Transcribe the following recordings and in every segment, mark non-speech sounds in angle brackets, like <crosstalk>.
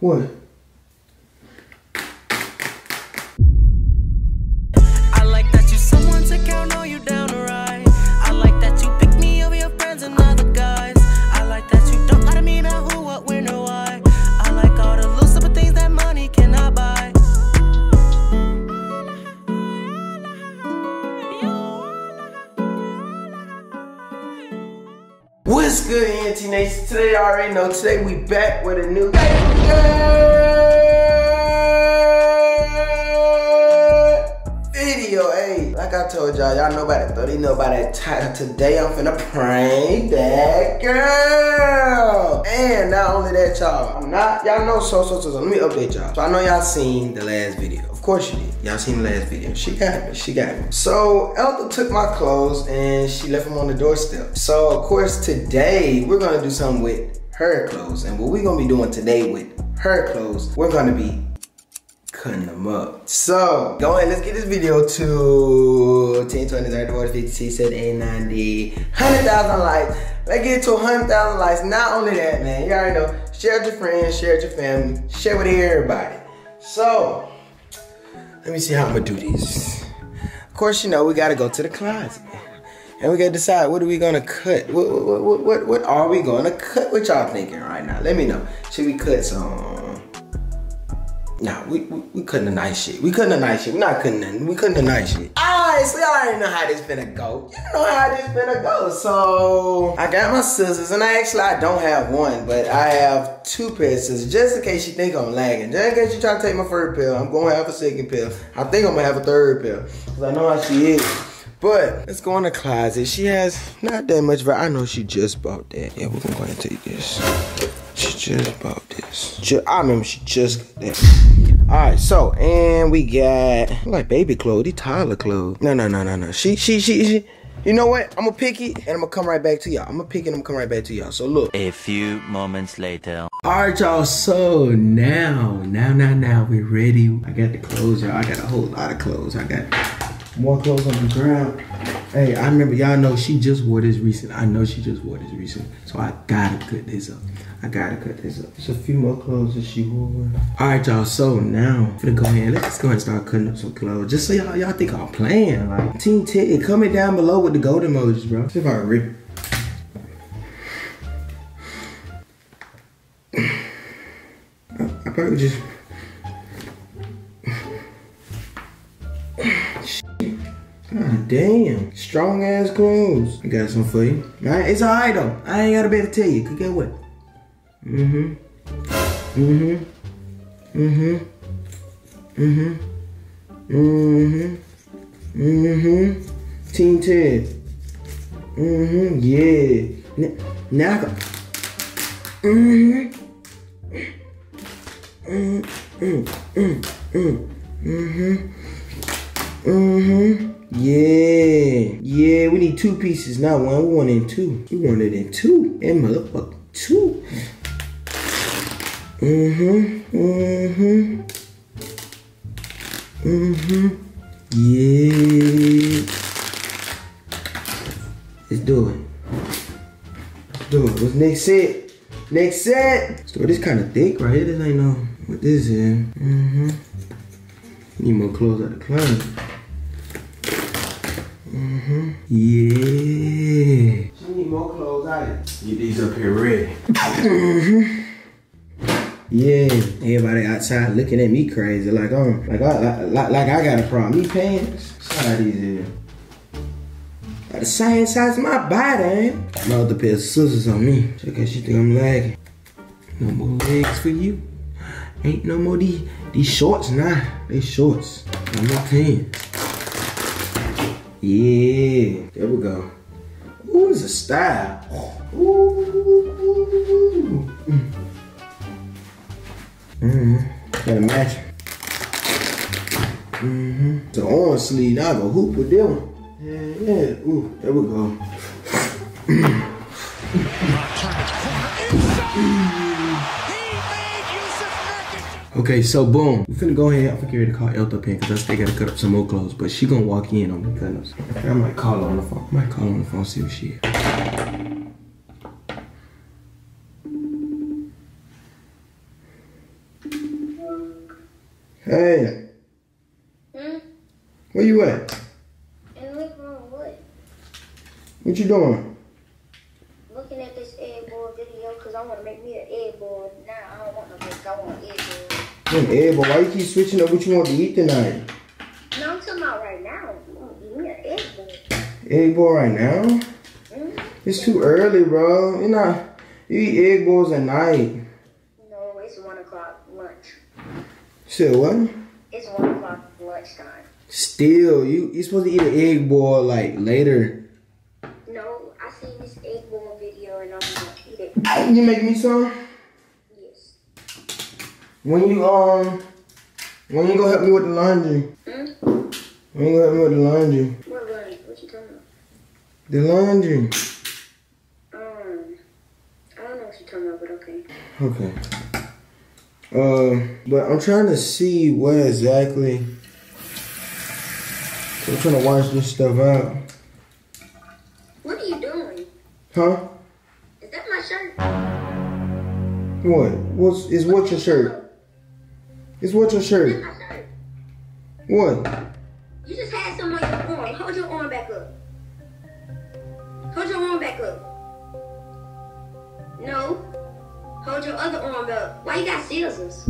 What? What's good, E&T Nation? Today, I already know. Today, we back with a new video. Hey, like I told y'all, y'all know about that 30, know about that title. Today, I'm finna prank that girl. And not only that, y'all, I'm not, y'all know so, so, so, so. Let me update y'all. So, I know y'all seen the last video. Of course you did. Y'all seen the last video. She got me. She got me. So, Elta took my clothes and she left them on the doorstep. So, of course, today we're gonna do something with her clothes. And what we're gonna be doing today with her clothes, we're gonna be cutting them up. So, go ahead, let's get this video to 10, 20, 30, 40, 50, 60, 70, 80, 90, 100,000 likes. Let's get to 100,000 likes. Not only that, man, you already know, share with your friends, share with your family, share with everybody. So, let me see how I'm gonna do this. Of course, you know, we gotta go to the closet. And we gotta decide what are we gonna cut? What, what, what, what, are we gonna cut? What y'all thinking right now? Let me know. Should we cut some? Nah, we, we, we cutting nice shit. We cutting the nice shit. We not cutting nothing. We cutting the nice shit. Alright, so y'all already know how this finna go. You know how this finna go. So, I got my scissors, and I actually, I don't have one, but I have two pairs of scissors, just in case you think I'm lagging. Just in case you try to take my first pill, I'm gonna have a second pill. I think I'm gonna have a third pill, because I know how she is. But let's go in the closet. She has not that much, but I know she just bought that. Yeah, we're gonna go ahead and take this. She just bought this. Ju- I remember she just got that. All right, so and we got like baby clothes, these Tyler clothes. No, no, no, no, no. She, she, she, she. You know what? I'm gonna pick it and I'm gonna come right back to y'all. I'm gonna pick it and I'm gonna come right back to y'all. So look. A few moments later. All right, y'all. So now, now, now, now, we're ready. I got the clothes, y'all. I got a whole lot of clothes. I got more clothes on the ground. Hey, I remember y'all know she just wore this recent. I know she just wore this recent. So I gotta cut this up. I gotta cut this up. There's a few more clothes that she wore. All right, y'all. So now, I'm gonna go ahead. Let's go ahead and start cutting up some clothes. Just so y'all y'all think I'm playing. Like Team Ted, comment down below with the gold emojis, bro. See if I rip. Strong ass clothes. I got some for you. Alright, it's alright though. I ain't gotta be able to tell you. Cause get what? Mm-hmm. Mm-hmm. Mm-hmm. Mm-hmm. Mm-hmm. Mm-hmm. Team Ted. Mm-hmm. Yeah. N- now I got. Mm-hmm. Mm-hmm. Mm-hmm. Mm-hmm. Mm-hmm. Yeah. Yeah, we need two pieces, not one. We want it in two. We want it in two. And motherfucker, two. Mm-hmm. Mm-hmm. Mm-hmm. Yeah. Let's do it. Let's do it. What's next set? Next set. So this kind of thick right here. This ain't no what this is. Mm-hmm. Need more clothes out the closet. Yeah. She need more clothes out. Get these up here ready. mm-hmm. Yeah. Everybody outside looking at me crazy. Like um, like I like, like I got a problem. These pants. Size these here. Got the same size as my body, ain't My other pair of scissors on me. In case you think I'm lagging. No more legs for you. Ain't no more these these shorts nah. They shorts. No more pants. Yeah, there we go. Ooh, it's a style. Ooh. Mm-hmm. Gotta match. Mm-hmm. The orange sleeve, I go hoop with them. Yeah, yeah. Ooh, there we go. Okay, so boom. We finna go ahead. I'm finna get ready to call Elta up because I still gotta cut up some more clothes. But she gonna walk in on me cutting up. some- I might call her on the phone. I might call her on the phone, see what she is. Hey, Hmm? where you at? In the living room, what? What you doing? Looking at this egg boy video because I want to make me an egg boy. Now I don't want no egg. I want an egg boy. Damn, Ed, but why you keep switching up what you want to eat tonight? No, I'm talking about right now. I want to eat me an egg boy. Egg boy right now? Hmm? It's too early, bro. You not you eat egg boys at night. No, it's 1 o'clock lunch. Said what? It's 1 o'clock lunchtime. Still, you you supposed to eat an egg boy like later. No, I seen this egg boy video and I'm to eat it. You make me some? When you um when you gonna help me with the laundry? Hmm? When you gonna help me with the laundry? What lunch? What you talking about? The laundry. Um, I don't know what you're talking about, but okay. Okay. Uh, but I'm trying to see where exactly. I'm trying to wash this stuff out. What are you doing? Huh? Is that my shirt? What? What's is what your shirt? Is what your shirt? my shirt? What? You just had some on your arm. Hold your arm back up. Hold your arm back up. No. Hold your other arm up. Why you got scissors?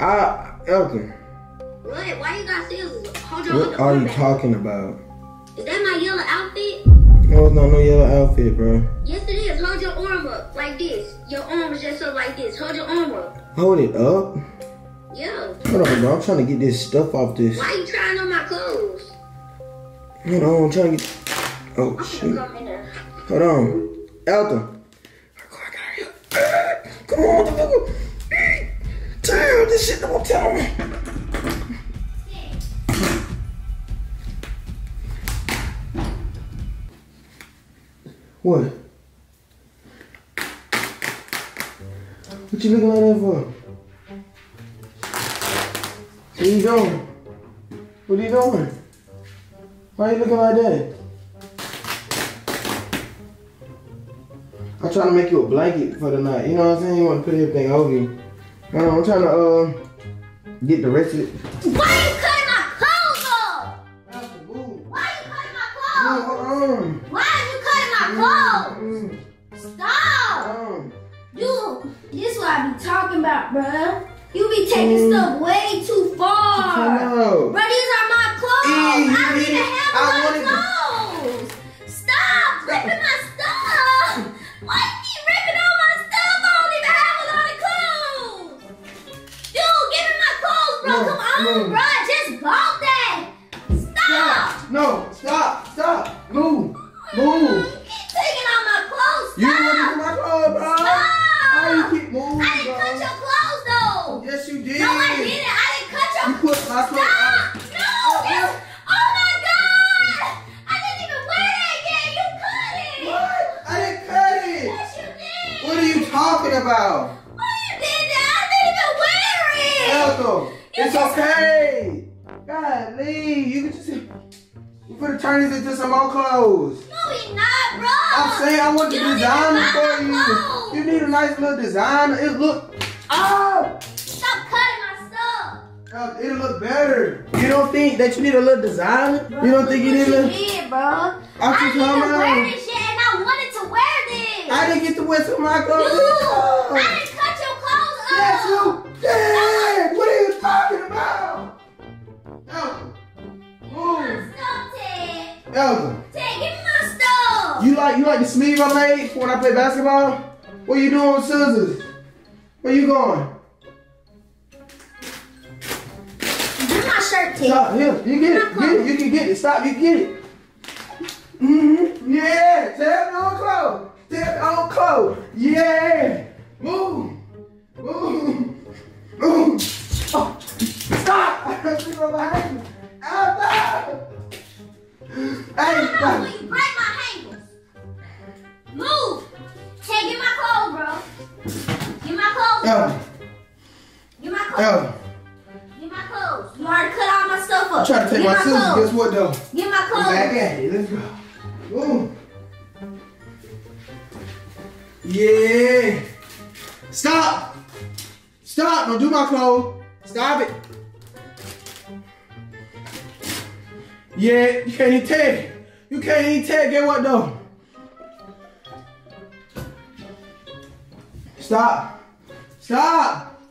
I Elton. What? Why you got scissors? Hold your What are you talking about? Is that my yellow outfit? Oh, no, it's not no yellow outfit, bro. Yes, it is. Arm up like this. Your arm is just up like this. Hold your arm up. Hold it up. Yeah. Hold on, bro. I'm trying to get this stuff off this. Why you trying on my clothes? Hold on, I'm trying to get. Oh I'm gonna shoot. come in there. Hold on. Elton. I gotta hurry up. Come on, motherfucker. Damn, this shit don't tell me. What? What you looking like that for? What you doing? What are you doing? Why you looking like that? I'm trying to make you a blanket for the night. You know what I'm saying? You want to put everything over you. Know, I'm trying to uh, get the rest of it. Why bruh. You be taking stuff way too far. Bruh, these are my clothes. About? Why you did that? I didn't even wear it. You it's just- okay. Leave. You can just. You could turn this into some more clothes. No, he not, bro. I'm saying I want the You don't design even for you. clothes. You need a nice little design. It look. Oh, Stop cutting my stuff. it'll look better. You don't think that you need a little design? You don't think you need a What little? did, bro? I'm I just didn't even wear this shit, and I wanted to wear this. I didn't get to wear some of my clothes. You, I cut your clothes up. Yes, you did. What are you talking about? Move. Stop, Ted. Ted, give me my stuff. you like you like the sleeve I made for when I play basketball? What are you doing with scissors? Where you going? Give me my shirt, Ted. Stop, here, you get it, get it, you can get it. Stop, you get it. Mm-hmm. Yeah, me on clothes. Me on clothes. Yeah. Move. Move. Move. Oh, stop. I don't see what behind me. Out loud. Hey, Will stop. you break my handles? Move. Ted, get my clothes, bro. Get my clothes. Elton, Get my clothes. Elton. Get my clothes. You already cut all my stuff up. I'm trying to take Get my scissors. clothes. Guess what, though? Get my clothes. back at it. Let's go. Boom. Yeah. Stop. Stop! Don't do my clothes. Stop it. Yeah, you can't even tag. You can't even tag. Get what though? Stop. Stop.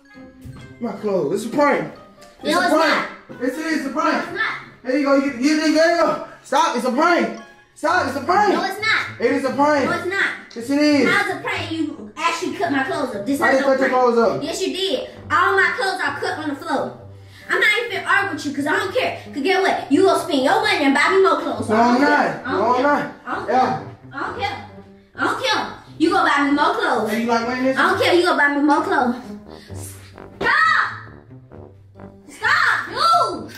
My clothes. It's a prank. It's No, a it's prank. It's, it's a prank. No, It's not. There you go. You, you, you, go. Stop. It's a prank. Stop. It's a prank. No, it's not. It is a prank. No, it's not. Yes, it is. How's a prank? You actually cut my clothes up. This I didn't no cut your clothes up. Yes, you did. All my clothes are cut on the floor. I'm not even finna argue with you because I don't care. Because get what? You gonna spend your money and buy me more clothes. No, I I'm don't care. I No, don't I'm care. not. I don't Yeah. care. I don't care. I don't care. You gonna buy me more clothes. Hey, you like wearing this? I don't care. You gonna buy me more clothes. Stop! Stop, dude!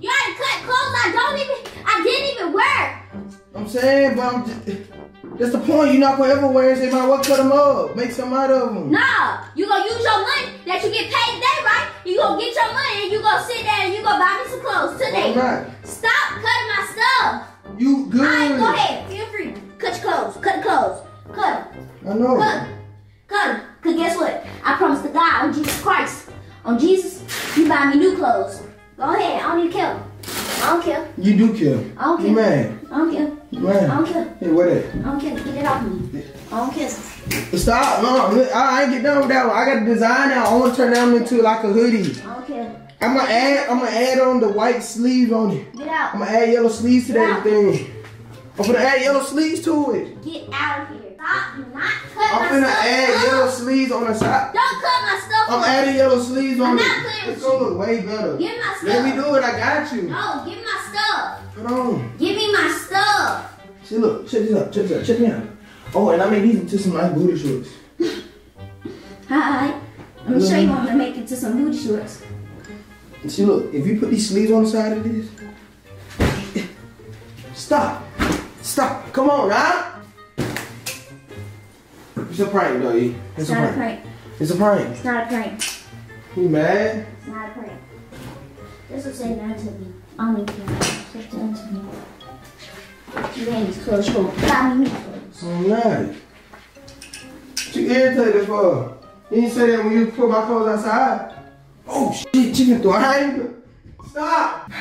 You already cut clothes I don't even, I didn't even wear. I'm saying, but I'm just, that's the point. You're not gonna ever wear it. Say, man, what cut them up? Make some out of them. No, you gonna use your money that you get paid today, right? You gonna get your money and you gonna sit there and you gonna buy me some clothes today. I'm. Stop cutting my stuff. You good? Alright, go ahead. Feel free. Cut your clothes. Cut the clothes. Cut them. I know. Cut 'em. Cut them. Cause guess what? I promised to God on Jesus Christ. On Jesus, you buy me new clothes. Go ahead. I don't even care. I don't care. You do kill. I don't care. You care. mad? I don't care. You I don't care. Hey, what that? I don't care. Get it off me. I don't care. Stop. No, I I ain't get done with that one. I got to design that. I want to turn that into like a hoodie. I don't care. I'm gonna add. I'm gonna add on the white sleeve on it. Get out. I'm gonna add yellow sleeves to that thing. I'm gonna add yellow sleeves to it. Get out of here. Stop. Do not cut I'm gonna add yellow sleeves on the side. Don't cut my stuff I'm adding yellow sleeves on I'm it. not playing It's gonna look way better. Give my stuff. Let me do it. I got you. No, give me my stuff. Hold on. Give me my stuff. See, look. Check this out. Check this out. Check me out. Oh, and I made these into some nice booty shorts. <laughs> Hi. Let me show you how to make it to some booty shorts. See, look. If you put these sleeves on the side of this, stop. Stop. Come on, now. It's a prank, though. It's, It's not a prank. It's a prank. It's not a prank. You mad? It's not a prank. This will say that to me. I don't even care. Just done to me. You ain't these clothes. You gonna buy me new clothes. I'm not. What you irritated for? You didn't say that when you put my clothes outside. Oh shit, chicken throw. I ain't. Stop.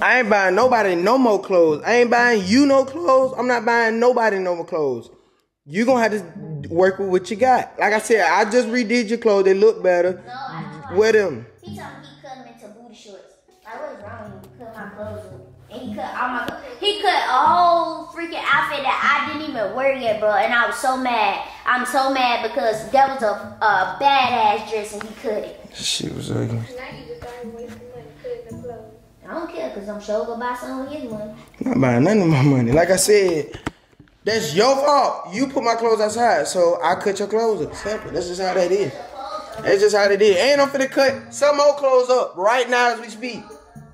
I ain't buying nobody no more clothes. I ain't buying you no clothes. I'm not buying nobody no more clothes. You gonna have to work with what you got. Like I said, I just redid your clothes. They look better. No, I know. Wear them. He told me he cut them into booty shorts. Like, what is wrong with him? He cut my clothes up. And he cut all my clothes. He cut a whole freaking outfit that I didn't even wear yet, bro. And I was so mad. I'm so mad because that was a, a badass dress and he cut it. She was ugly. Now you just started wasting money cutting the clothes. I don't care because I'm sure gonna buy some with his money. Not buying none of my money. Like I said, that's your fault. You put my clothes outside, so I cut your clothes up. Simple. That's just how that is. That's just how it is. And I'm finna cut some more clothes up right now as we speak.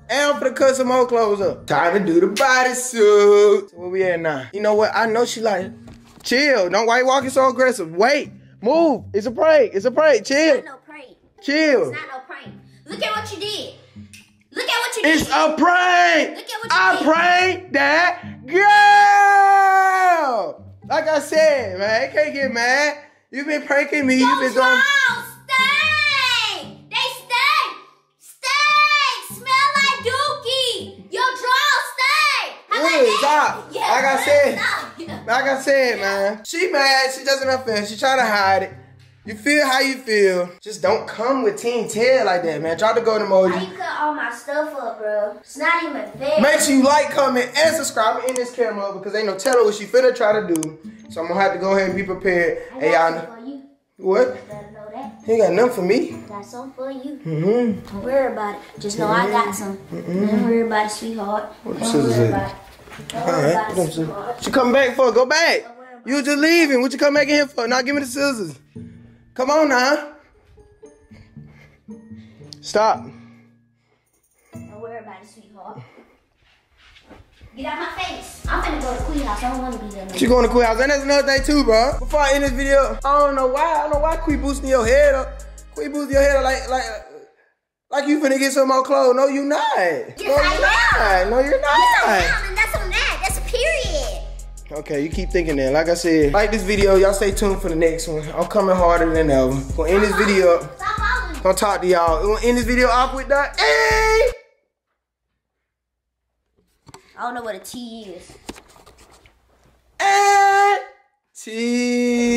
And I'm finna cut some more clothes up. Time to do the bodysuit. So where we at now? You know what? I know she like, chill. Don't why you walking so aggressive? Wait. Move. It's a prank. It's a prank. Chill. It's not no prank. Chill. It's not no prank. Look at what you did. Look at what you It's did. a prank. Look at what you I did. pranked that Girl! Like I said, man, you can't get mad. You've been pranking me. you Your been doing. drawers stink. They stink. Stink. Smell like dookie. Your drawers stink. How that? stop. <laughs> Like I <laughs> said. stop. Like I said, man, she mad. She doesn't offend. She trying to hide it. You feel how you feel. Just don't come with Team Ted like that, man. Drop the golden Why emoji. you cut all my stuff up, bro? It's not even fair. Make sure you like, comment, and subscribe in this camera because ain't no telling what she finna try to do. So I'm gonna have to go ahead and be prepared. I Hey, y'all. you. What? Better know that. You ain't got nothing for me. I got something for you. Mm-hmm. Don't worry about it. Just know I got some. Don't worry about it, sweetheart. What Don't scissors worry at? about it. Don't All worry right. about it, sweetheart. What you come back for? Go back. You just leaving. What you come back in here for? Now give me the scissors. Come on now. Stop. Don't worry about it, sweetheart. Get out my face. I'm finna go to Queen House. I don't wanna be there. She going to Queen House. And that's another thing too, bro. Before I end this video, I don't know why. I don't know why Queen boosting your head up. Queen boosting your head up like like like you finna get some more clothes. No, you not. Yes, no, you're I am. not. No, you're not. Yes, I am, and that's Okay, you keep thinking that. Like I said, like this video. Y'all stay tuned for the next one. I'm coming harder than ever. Gonna end this video. Stop following me. Gonna talk to y'all. Gonna end this video off with the A. I don't know what a T is. And T.